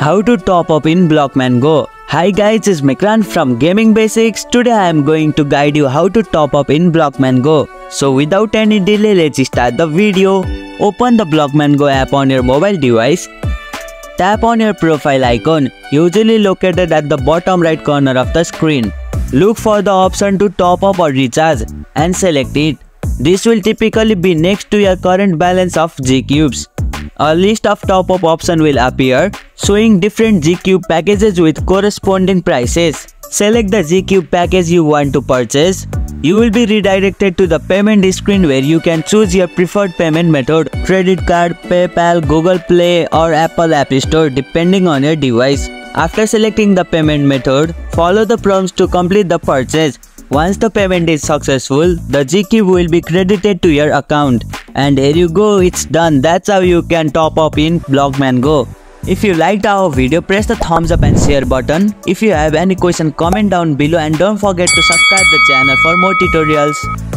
How to top up in Blockman Go. Hi guys, it's Mikran from Gaming Basics. Today I am going to guide you how to top up in Blockman Go. So without any delay, let's start the video. Open the Blockman Go app on your mobile device. Tap on your profile icon, usually located at the bottom right corner of the screen. Look for the option to top up or recharge and select it. This will typically be next to your current balance of G-Cubes. A list of top-up options will appear, showing different G-Cube packages with corresponding prices. Select the G-Cube package you want to purchase. You will be redirected to the payment screen where you can choose your preferred payment method, credit card, PayPal, Google Play or Apple App Store depending on your device. After selecting the payment method, follow the prompts to complete the purchase. Once the payment is successful, the G-Cube will be credited to your account. And there you go, it's done. That's how you can top up in Blockman Go. If you liked our video, press the thumbs up and share button. If you have any question, comment down below and don't forget to subscribe the channel for more tutorials.